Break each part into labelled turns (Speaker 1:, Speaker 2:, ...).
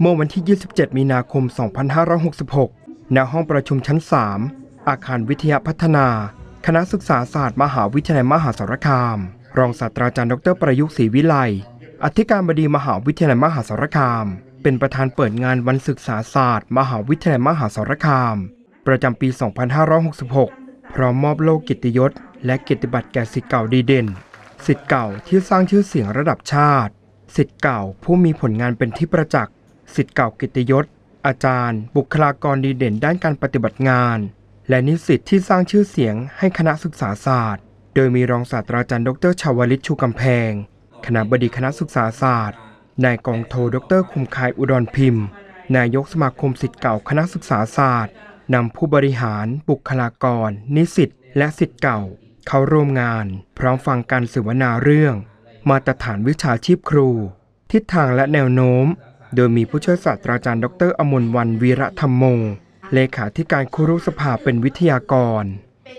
Speaker 1: เมื่อวันที่ 27 มีนาคม 2566 ณ ห้องประชุมชั้น 3 อาคารวิทยาพัฒนา คณะศึกษาศาสตร์มหาวิทยาลัยมหาสารคาม รองศาสตราจารย์ดรประยุกต์ศรีวิไล อธิการบดีมหาวิทยาลัยมหาสารคาม เป็นประธานเปิดงานวันศึกษาศาสตร์ มหาวิทยาลัยมหาสารคาม ประจำปี 2566 พร้อมมอบโล่กิติยศ และเกียรติบัตรแก่ศิษย์เก่าดีเด่น ศิษย์เก่าที่สร้างชื่อเสียงระดับชาติ ศิษย์เก่าผู้มีผลงานเป็นที่ประจักษ์ ศิษย์เก่ากิตยศ อาจารย์ บุคลากรดีเด่นด้านการปฏิบัติงาน และนิสิตที่สร้างชื่อเสียงให้คณะศึกษาศาสตร์ โดยมีรองศาสตราจารย์ดรชาวลิตชูกำแพง คณะบดีคณะศึกษาศาสตร์ นายกองโทดรคุมคายอุดรพิมพ์ นายกสมาคมศิษย์เก่าคณะศึกษาศาสตร์นำผู้บริหาร บุคลากร นิสิตและศิษย์เก่า เข้าร่วมงาน พร้อมฟังการเสวนาเรื่อง มาตรฐานวิชาชีพครู ทิศทางและแนวโน้ม โดยมีผู้ช่วยศาสตราจารย์ ดร อมนวันวีระธรรมมง เลขาธิการครุสภาเป็นวิทยากร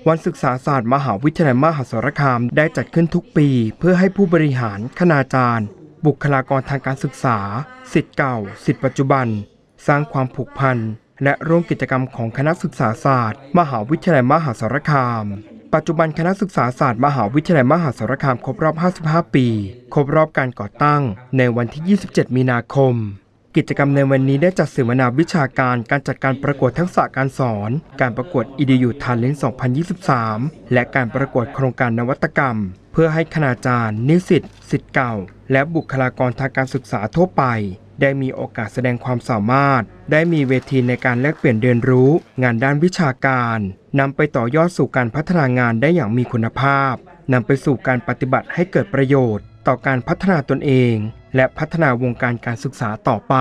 Speaker 1: วันศึกษาศาสตร์มหาวิทยาลัยมหาสารคามได้จัดขึ้นทุกปี เพื่อให้ผู้บริหาร คณาจารย์ บุคลากรทางการศึกษา สิทธิ์เก่า สิทธิ์ปัจจุบัน สร้างความผูกพันและร่วมกิจกรรมของคณะศึกษาศาสตร์ มหาวิทยาลัยมหาสารคาม ปัจจุบันคณะศึกษาศาสตร์มหาวิทยาลัยมหาสารคามครบรอบ 55 ปี ครบรอบการก่อตั้งในวันที่ 27 มีนาคม กิจกรรมในวันนี้ได้จัดเสวนาวิชาการการจัดการประกวดทักษะการสอน การประกวด EDU Talent 2023 และการประกวดโครงการนวัตกรรม เพื่อให้คณาจารย์ นิสิตสิทธิ์เก่า และบุคลากรทางการศึกษาทั่วไป ได้มีโอกาสแสดงความสามารถ ได้มีเวทีในการแลกเปลี่ยนเรียนรู้ งานด้านวิชาการนำไปต่อยอดสู่การพัฒนางานได้อย่างมีคุณภาพนำไปสู่การปฏิบัติให้เกิดประโยชน์ ต่อการพัฒนาตนเอง และพัฒนาวงการการศึกษาต่อไป